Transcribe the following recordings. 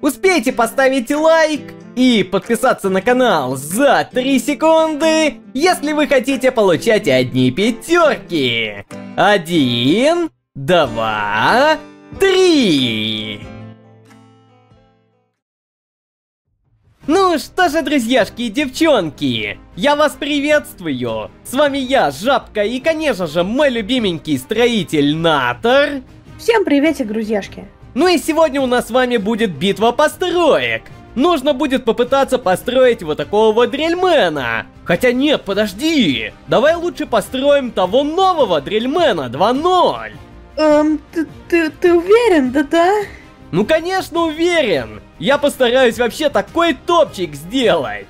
Успейте поставить лайк и подписаться на канал за 3 секунды, если вы хотите получать одни пятерки. Один, два, три. Ну что же, друзьяшки и девчонки, я вас приветствую! С вами я, Жабка, и, конечно же, мой любименький строитель Натор. Всем приветик, друзьяшки! Ну и сегодня у нас с вами будет битва построек. Нужно будет попытаться построить вот такого вот дрельмена. Хотя нет, подожди. Давай лучше построим того нового дрельмена 2.0. Эм, ты, ты, ты уверен, да-да? Ну конечно уверен. Я постараюсь вообще такой топчик сделать.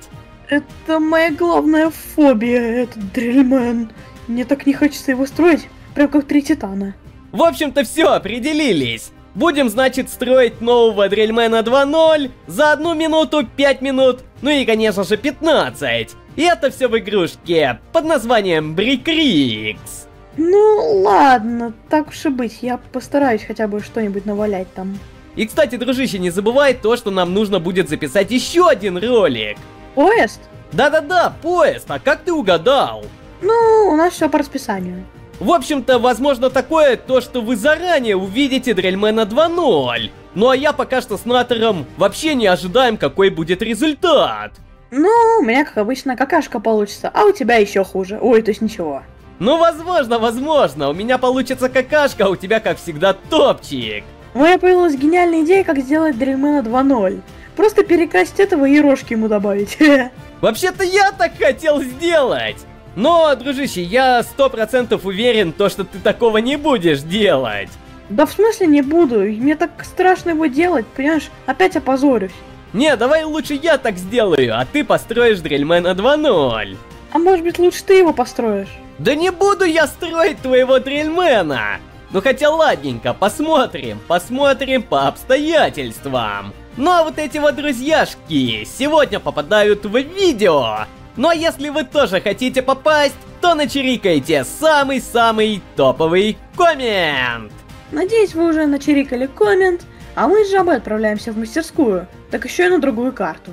Это моя главная фобия, этот дрельмен. Мне так не хочется его строить, прям как три титана. В общем-то все, определились. Будем, значит, строить нового Дрельмена 2.0 за одну минуту, 5 минут, ну и, конечно же, 15. И это все в игрушке под названием Брикрикс. Ну, ладно, так уж и быть, я постараюсь хотя бы что-нибудь навалять там. И, кстати, дружище, не забывай то, что нам нужно будет записать еще один ролик. Поезд? Да-да-да, поезд, а как ты угадал? Ну, у нас все по расписанию. В общем-то, возможно такое, то что вы заранее увидите Дрельмена 2.0. Ну а я пока что с Натором вообще не ожидаем, какой будет результат. Ну, у меня, как обычно, какашка получится, а у тебя еще хуже. Ой, то есть ничего. Ну, возможно, возможно. У меня получится какашка, а у тебя, как всегда, топчик. У меня появилась гениальная идея, как сделать Дрельмена 2.0. Просто перекрасить этого и рожки ему добавить. Вообще-то я так хотел сделать. Но, дружище, я сто процентов уверен, то, что ты такого не будешь делать. Да в смысле не буду? Мне так страшно его делать, понимаешь? Опять опозорюсь. Не, давай лучше я так сделаю, а ты построишь Дрельмена 2.0. А может быть лучше ты его построишь? Да не буду я строить твоего Дрельмена! Ну хотя ладненько, посмотрим, посмотрим по обстоятельствам. Ну а вот эти вот друзьяшки сегодня попадают в видео. Ну а если вы тоже хотите попасть, то начерикайте самый-самый топовый коммент. Надеюсь, вы уже начерикали коммент, а мы с Жабой отправляемся в мастерскую, так еще и на другую карту.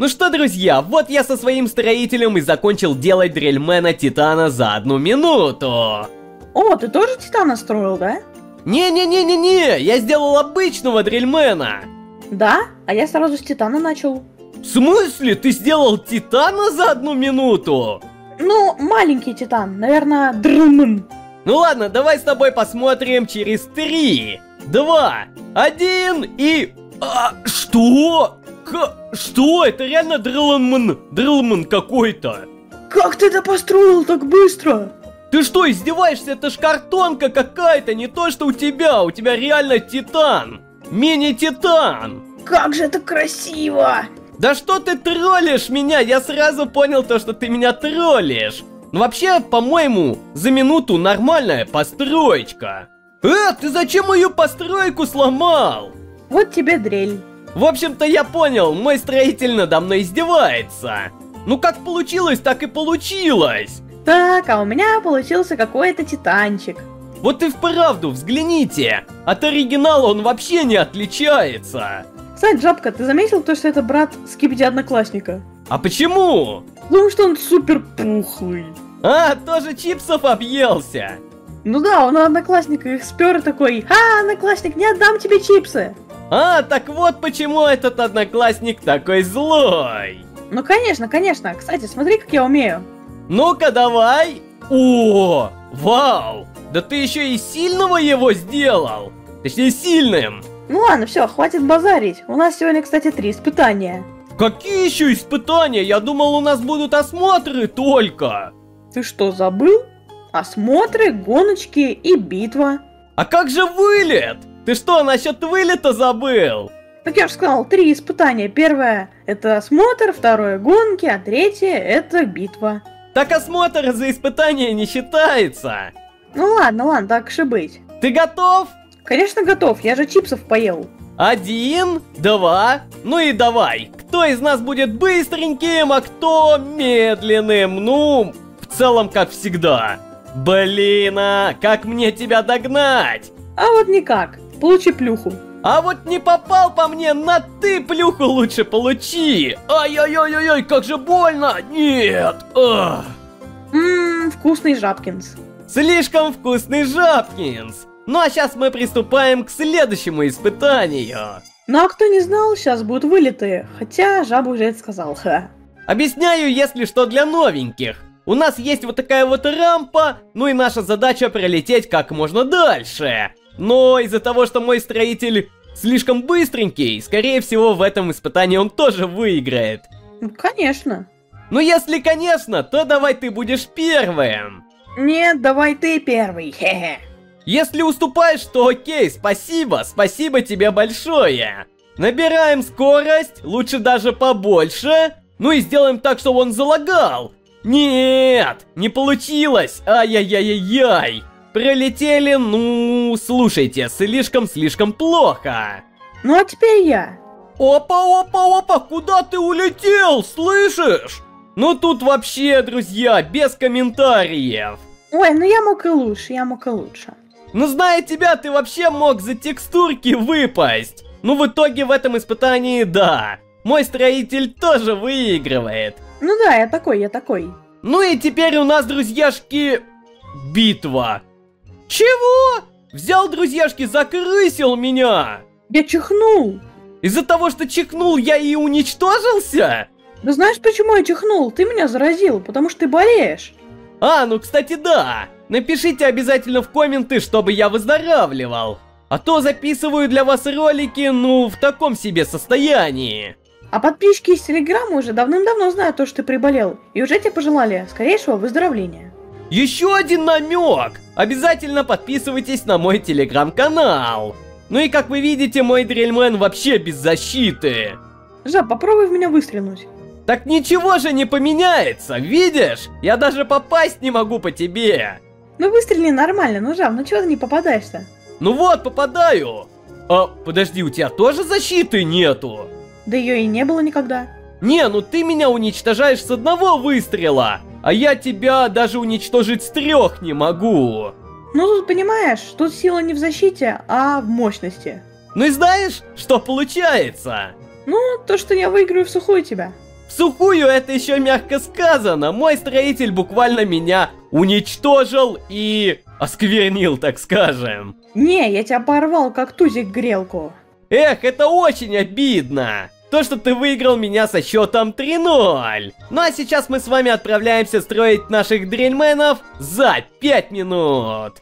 Ну что, друзья, вот я со своим строителем и закончил делать дрельмена Титана за одну минуту. О, ты тоже Титана строил, да? Не-не-не-не-не, я сделал обычного дрельмена. Да? А я сразу с Титана начал. В смысле? Ты сделал Титана за одну минуту? Ну, маленький Титан, наверное, дрельмен. Ну ладно, давай с тобой посмотрим через три, два, один и... А, что? К... Что? Это реально Дриллман... Дриллман какой-то. Как ты это построил так быстро? Ты что, издеваешься? Это ж картонка какая-то, не то что у тебя. У тебя реально Титан. Мини-Титан. Как же это красиво! Да что ты троллишь меня? Я сразу понял то, что ты меня троллишь. Ну вообще, по-моему, за минуту нормальная построечка. Э, ты зачем мою постройку сломал? Вот тебе дрель. В общем-то, я понял, мой строитель надо мной издевается. Ну как получилось, так и получилось. Так, а у меня получился какой-то титанчик. Вот и вправду, взгляните. От оригинала он вообще не отличается. Кстати, Жабка, ты заметил то, что это брат Скибиди Одноклассника? А почему? Потому что он супер пухлый. А, тоже чипсов объелся. Ну да, он у Одноклассника их спер такой, а, Одноклассник, не отдам тебе чипсы. А, так вот почему этот одноклассник такой злой. Ну, конечно, конечно. Кстати, смотри, как я умею. Ну-ка, давай. О, вау. Да ты еще и сильного его сделал. Точнее, сильным. Ну ладно, все, хватит базарить. У нас сегодня, кстати, три испытания. Какие еще испытания? Я думал, у нас будут осмотры только. Ты что, забыл? Осмотры, гоночки и битва. А как же вылет? Ты что, насчет вылета забыл? Так я же сказал, три испытания. Первое — это осмотр, второе — гонки, а третье — это битва. Так осмотр за испытание не считается. Ну ладно, ладно, так и быть. Ты готов? Конечно готов, я же чипсов поел. Один, два, ну и давай. Кто из нас будет быстреньким, а кто медленным? Ну, в целом, как всегда. Блин, а как мне тебя догнать? А вот никак. Получи плюху. А вот не попал по мне, на ты плюху лучше получи. Ай-яй-яй-яй, как же больно. Нет. Ммм, вкусный жабкинс. Слишком вкусный Жабкинс. Ну а сейчас мы приступаем к следующему испытанию. Ну а кто не знал, сейчас будут вылеты. Хотя жаба уже это сказал, ха. Объясняю, если что, для новеньких. У нас есть вот такая вот рампа, ну и наша задача пролететь как можно дальше. Но из-за того, что мой строитель слишком быстренький, скорее всего в этом испытании он тоже выиграет. Ну, конечно. Ну если конечно, то давай ты будешь первым. Нет, давай ты первый, хе-хе. Если уступаешь, то окей, спасибо, спасибо тебе большое. Набираем скорость, лучше даже побольше. Ну и сделаем так, чтобы он залагал. Нет, не получилось, ай-яй-яй-яй. Пролетели, ну, слушайте, слишком-слишком плохо. Ну а теперь я. Опа-опа-опа, куда ты улетел, слышишь? Ну тут вообще, друзья, без комментариев. Ой, ну я мог и лучше, я мог и лучше. Ну зная тебя, ты вообще мог за текстурки выпасть. Ну в итоге в этом испытании да. Мой строитель тоже выигрывает. Ну да, я такой, я такой. Ну и теперь у нас, друзьяшки, битва. Чего? Взял, друзьяшки, закрысил меня. Я чихнул. Из-за того, что чихнул, я и уничтожился? Да знаешь, почему я чихнул? Ты меня заразил, потому что ты болеешь. А, ну кстати, да. Напишите обязательно в комменты, чтобы я выздоравливал. А то записываю для вас ролики, ну, в таком себе состоянии. А подписчики из Телеграма уже давным-давно знают то, что ты приболел, и уже тебе пожелали скорейшего выздоровления. Еще один намек! Обязательно подписывайтесь на мой телеграм-канал. Ну и как вы видите, мой дрельмен вообще без защиты. Жаб, попробуй в меня выстрелить. Так ничего же не поменяется, видишь? Я даже попасть не могу по тебе. Ну выстрели нормально, ну жаб, ну чего ты не попадаешься? Ну вот, попадаю. А, подожди, у тебя тоже защиты нету? Да ее и не было никогда. Не, ну ты меня уничтожаешь с одного выстрела, а я тебя даже уничтожить с трех не могу. Ну тут понимаешь, тут сила не в защите, а в мощности. Ну и знаешь, что получается? Ну, то, что я выиграю в сухую тебя. В сухую это еще мягко сказано. Мой строитель буквально меня уничтожил и осквернил, так скажем. Не, я тебя порвал, как тузик грелку. Эх, это очень обидно. То, что ты выиграл меня со счетом 3-0. Ну а сейчас мы с вами отправляемся строить наших дрельменов за 5 минут.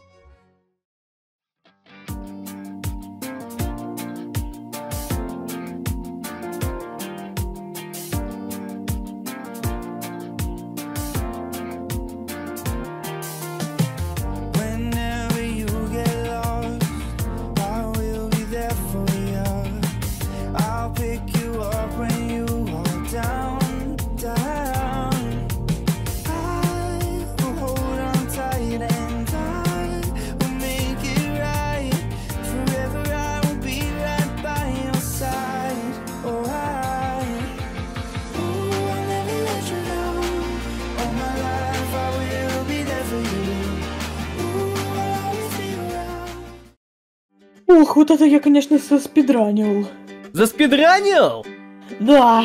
Ух, вот это я, конечно, спидранил. Заспидранил? Да.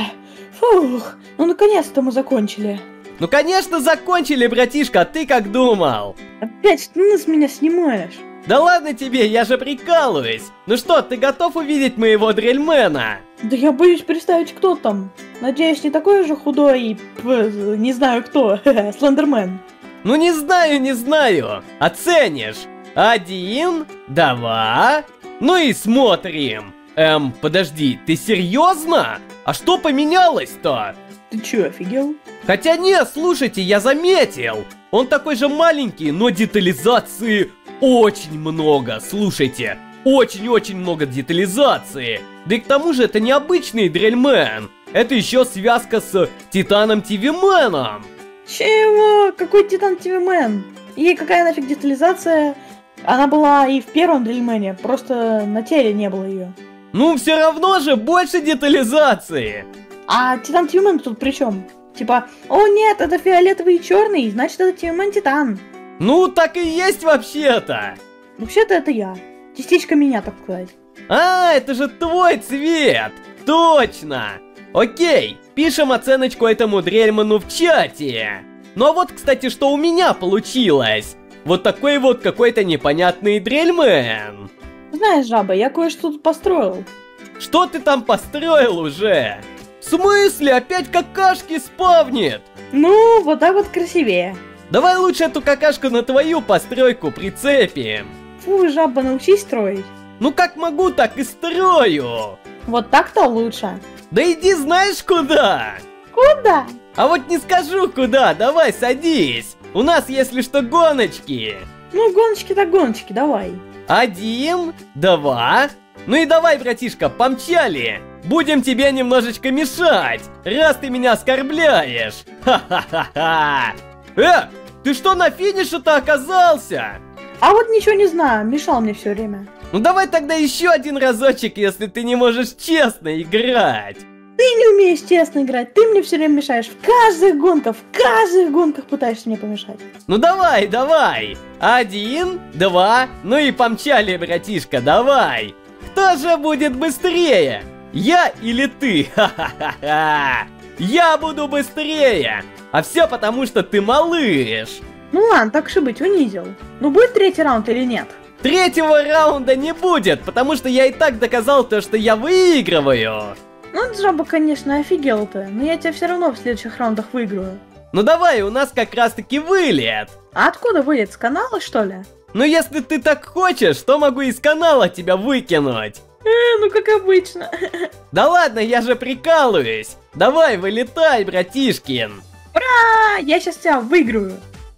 Фух, ну наконец-то мы закончили. Ну конечно закончили, братишка, а ты как думал? Опять ты с меня снимаешь. Да ладно тебе, я же прикалываюсь. Ну что, ты готов увидеть моего дрельмена? Да я боюсь представить, кто там. Надеюсь, не такой же худой и... не знаю кто. Слендермен. Ну не знаю, не знаю. Оценишь. Один, два, ну и смотрим. Эм, подожди, ты серьезно? А что поменялось-то? Ты чё, офигел? Хотя не, слушайте, я заметил. Он такой же маленький, но детализации очень много. Слушайте, очень-очень много детализации. Да и к тому же это не обычный дрельмен. Это еще связка с Титаном Тивименом. Чего? Какой Титан Тивимен? И какая нафиг детализация? Она была и в первом Дрильмене, просто на теле не было ее. Ну, все равно же больше детализации. А Титан Тивимен тут при чем? Типа, о нет, это фиолетовый и черный, значит это Тивимен Титан. Ну, так и есть вообще-то. Вообще-то это я. Частичка меня, так сказать. А, это же твой цвет! Точно! Окей, пишем оценочку этому Дрельману в чате. Ну а вот, кстати, что у меня получилось. Вот такой вот какой-то непонятный Дрельмен. Знаешь, жаба, я кое-что тут построил. Что ты там построил уже? В смысле? Опять какашки спавнит? Ну, вот так вот красивее. Давай лучше эту какашку на твою постройку прицепим. Фу, жаба, научись строить. Ну как могу, так и строю. Вот так-то лучше. Да иди знаешь куда. Куда? А вот не скажу куда, давай садись. У нас, если что, гоночки. Ну, гоночки так гоночки, давай. Один, два. Ну и давай, братишка, помчали. Будем тебе немножечко мешать, раз ты меня оскорбляешь. Ха-ха-ха-ха. Э, ты что на финише-то оказался? А вот ничего не знаю, мешал мне все время. Ну давай тогда еще один разочек, если ты не можешь честно играть. Ты не умеешь честно играть, ты мне все время мешаешь. В каждых гонках, в каждых гонках пытаешься мне помешать. Ну давай, давай. Один, два, ну и помчали, братишка, давай. Кто же будет быстрее? Я или ты? Ха-ха-ха-ха. Я буду быстрее. А все потому, что ты малыш. Ну ладно, так и быть, унизил. Ну будет третий раунд или нет? Третьего раунда не будет, потому что я и так доказал то, что я выигрываю. Ну, Джаба, конечно, офигел ты, но я тебя все равно в следующих раундах выиграю. Ну давай, у нас как раз таки вылет. А откуда вылет? С канала, что ли? Ну если ты так хочешь, то могу из канала тебя выкинуть. Э, ну как обычно. Да ладно, я же прикалываюсь. Давай, вылетай, братишкин. А, я сейчас тебя выиграю.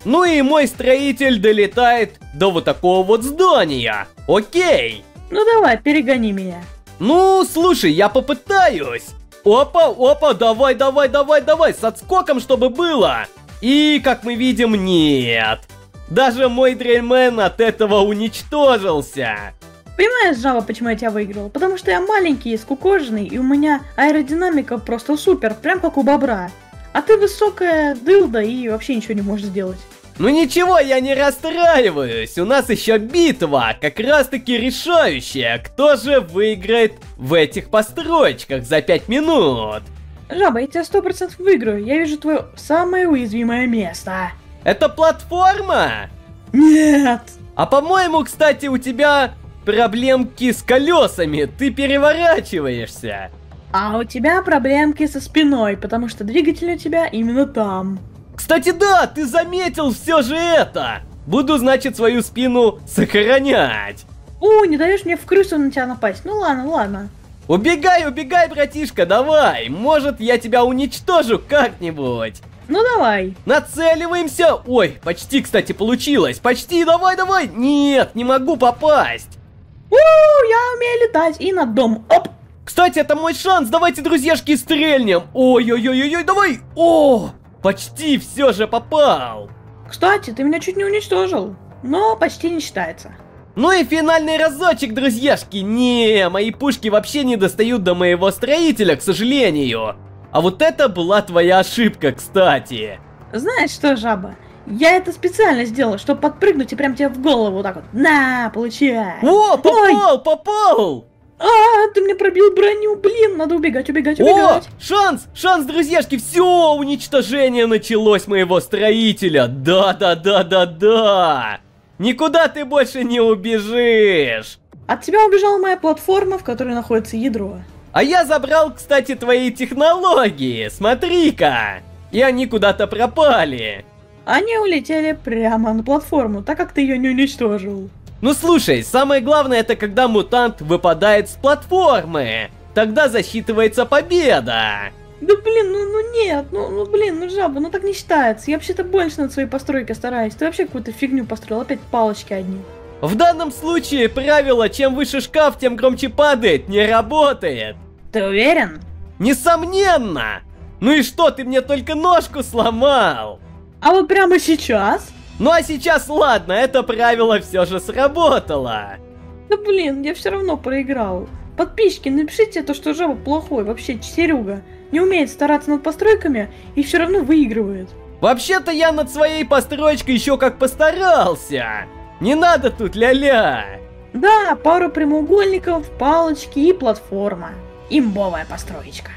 Ну и мой строитель долетает до вот такого вот здания. Окей. Ну давай, перегони меня. Ну, слушай, я попытаюсь. Опа, опа, давай, давай, давай, давай, с отскоком, чтобы было. И, как мы видим, нет. Даже мой дрельмен от этого уничтожился. Понимаешь, Жаба, почему я тебя выиграл? Потому что я маленький скукоженный, и у меня аэродинамика просто супер, прям как у бобра. А ты высокая дылда и вообще ничего не можешь сделать. Ну ничего, я не расстраиваюсь. У нас еще битва, как раз таки решающая, кто же выиграет в этих постройках за 5 минут. Жаба, я тебя сто процентов выиграю. Я вижу твое самое уязвимое место. Это платформа? Нет. А по-моему, кстати, у тебя проблемки с колесами. Ты переворачиваешься. А у тебя проблемки со спиной, потому что двигатель у тебя именно там. Кстати, да, ты заметил все же это. Буду, значит, свою спину сохранять. У, не даешь мне в крысу на тебя напасть. Ну ладно, ладно. Убегай, убегай, братишка, давай. Может, я тебя уничтожу как-нибудь. Ну давай. Нацеливаемся. Ой, почти, кстати, получилось. Почти, давай, давай. Нет, не могу попасть. У, я умею летать и над дом. Оп. Кстати, это мой шанс. Давайте, друзьяшки, стрельнем. Ой-ой-ой-ой, давай. О, почти все же попал. Кстати, ты меня чуть не уничтожил. Но почти не считается. Ну и финальный разочек, друзьяшки. Не, мои пушки вообще не достают до моего строителя, к сожалению. А вот это была твоя ошибка, кстати. Знаешь что, жаба? Я это специально сделал, чтобы подпрыгнуть и прям тебе в голову вот так вот. На, получай. О, попал, попал! А, ты мне пробил броню, блин, надо убегать, убегать, О, убегать. шанс, шанс, друзьяшки, все, уничтожение началось моего строителя. Да, да, да, да, да. Никуда ты больше не убежишь. От тебя убежала моя платформа, в которой находится ядро. А я забрал, кстати, твои технологии, смотри-ка. И они куда-то пропали. Они улетели прямо на платформу, так как ты ее не уничтожил. Ну слушай, самое главное это когда мутант выпадает с платформы. Тогда засчитывается победа. Да блин, ну, ну нет, ну, ну блин, ну жаба, ну так не считается. Я вообще-то больше над своей постройкой стараюсь. Ты вообще какую-то фигню построил, опять палочки одни. В данном случае правило «чем выше шкаф, тем громче падает» не работает. Ты уверен? Несомненно! Ну и что, ты мне только ножку сломал? А вот прямо сейчас? Ну а сейчас ладно, это правило все же сработало. Да блин, я все равно проиграл. Подписчики, напишите то, что жаба плохой, вообще Серега. Не умеет стараться над постройками и все равно выигрывает. Вообще-то я над своей постройкой еще как постарался. Не надо тут ля-ля. Да, пару прямоугольников, палочки и платформа. Имбовая построечка.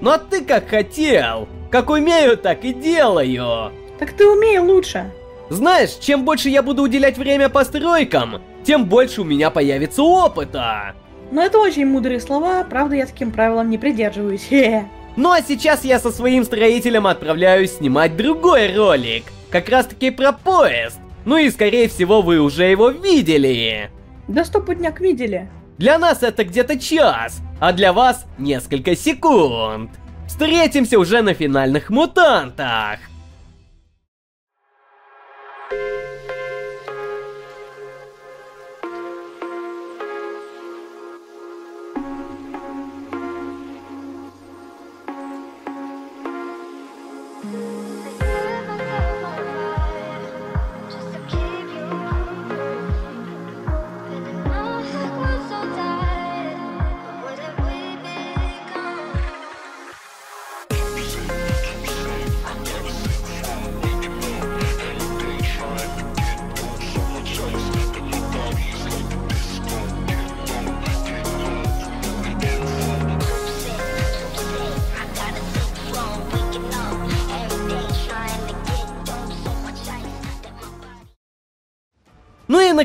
Ну а ты как хотел. Как умею, так и делаю. Так ты умей лучше. Знаешь, чем больше я буду уделять время постройкам, тем больше у меня появится опыта. Но это очень мудрые слова, правда я таким правилам не придерживаюсь. Ну а сейчас я со своим строителем отправляюсь снимать другой ролик. Как раз таки про поезд. Ну и скорее всего вы уже его видели. Да стопудняк видели. Для нас это где-то час, а для вас несколько секунд. Встретимся уже на финальных мутантах.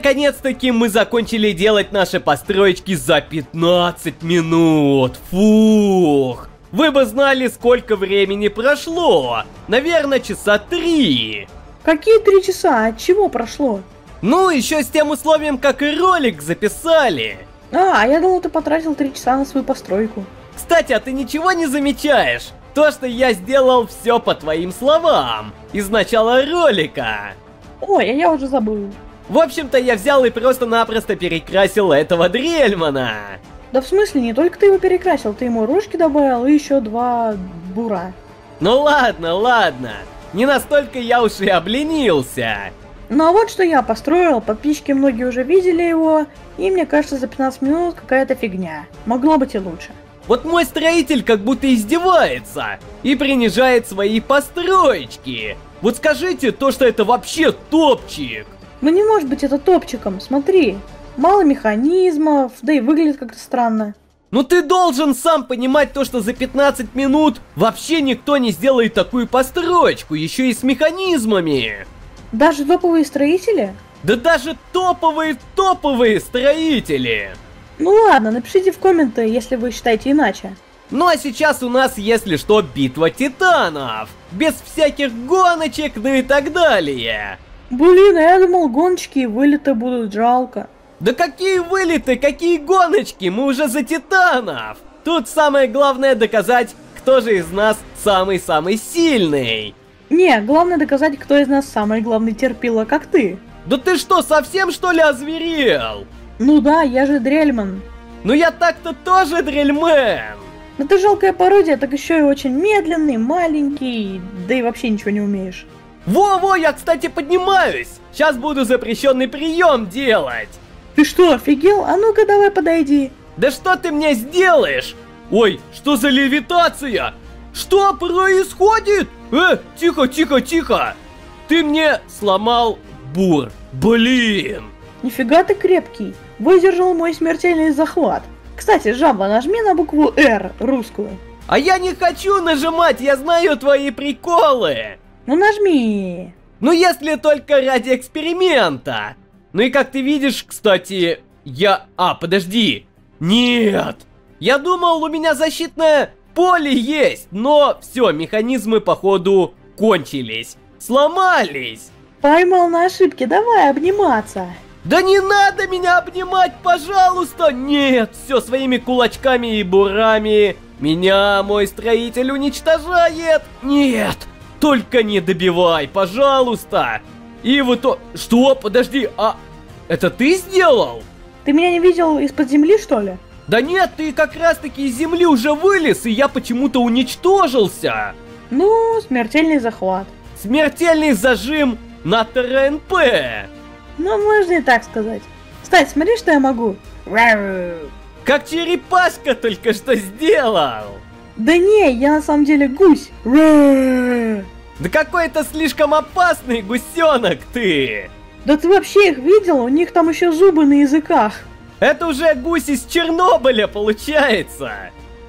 Наконец-таки мы закончили делать наши построечки за 15 минут. Фух. Вы бы знали, сколько времени прошло. Наверное, часа три. Какие три часа? От чего прошло? Ну, еще с тем условием, как и ролик записали. А, я думал, ты потратил три часа на свою постройку. Кстати, а ты ничего не замечаешь? То, что я сделал все по твоим словам. Из начала ролика. Ой, а я уже забыл. В общем-то, я взял и просто-напросто перекрасил этого Дрельмана. Да в смысле, не только ты его перекрасил, ты ему рожки добавил и еще два бура. Ну ладно, ладно. Не настолько я уж и обленился. Ну а вот что я построил, подписчики многие уже видели его, и мне кажется за 15 минут какая-то фигня. Могло быть и лучше. Вот мой строитель как будто издевается и принижает свои построечки. Вот скажите то, что это вообще топчик. Ну не может быть это топчиком, смотри. Мало механизмов, да и выглядит как-то странно. Ну ты должен сам понимать то, что за 15 минут вообще никто не сделает такую постройку, еще и с механизмами. Даже топовые строители? Да даже топовые топовые строители. Ну ладно, напишите в комменты, если вы считаете иначе. Ну а сейчас у нас, если что, битва титанов. Без всяких гоночек, ну и так далее. Блин, а я думал гоночки и вылеты будут жалко. Да какие вылеты, какие гоночки, мы уже за титанов. Тут самое главное доказать, кто же из нас самый-самый сильный. Не, главное доказать, кто из нас самый главный терпила, как ты. Да ты что, совсем что ли озверел? Ну да, я же Дрельман. Ну я так-то тоже дрельмен. Но ты жалкая пародия, так еще и очень медленный, маленький, да и вообще ничего не умеешь. Во-во, я, кстати, поднимаюсь. Сейчас буду запрещенный прием делать. Ты что, офигел? А ну-ка давай подойди. Да что ты мне сделаешь? Ой, что за левитация? Что происходит? Э, тихо, тихо, тихо. Ты мне сломал бур. Блин. Нифига ты крепкий. Выдержал мой смертельный захват. Кстати, жаба, нажми на букву R, русскую. А я не хочу нажимать, я знаю твои приколы. Ну нажми. Ну если только ради эксперимента. Ну и как ты видишь, кстати, я... А, подожди. Нет. Я думал, у меня защитное поле есть, но все, механизмы походу кончились. Сломались. Поймал на ошибке, давай обниматься. Да не надо меня обнимать, пожалуйста! Нет, все своими кулачками и бурами. Меня мой строитель уничтожает. Нет, только не добивай, пожалуйста. И вот то... Что? Подожди, а... Это ты сделал? Ты меня не видел из-под земли, что ли? Да нет, ты как раз таки из земли уже вылез, и я почему-то уничтожился. Ну, смертельный захват. Смертельный зажим на ТРНП. Ну, можно и так сказать. Кстати, смотри, что я могу. Как черепашка только что сделал. Да не, я на самом деле гусь. Да какой то слишком опасный гусенок ты. Да ты вообще их видел? У них там еще зубы на языках. Это уже гусь из Чернобыля получается.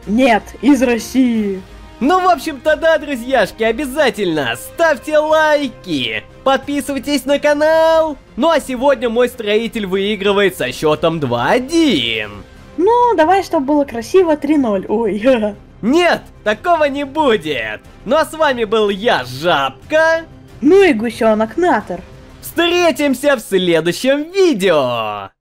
Нет, из России. Ну, в общем-то, да, друзьяшки, обязательно ставьте лайки, подписывайтесь на канал. Ну, а сегодня мой строитель выигрывает со счетом 2-1. Ну, давай, чтобы было красиво 3-0. Ой, Нет, такого не будет. Ну, а с вами был я, Жабка. Ну и гусенок Натор. Встретимся в следующем видео.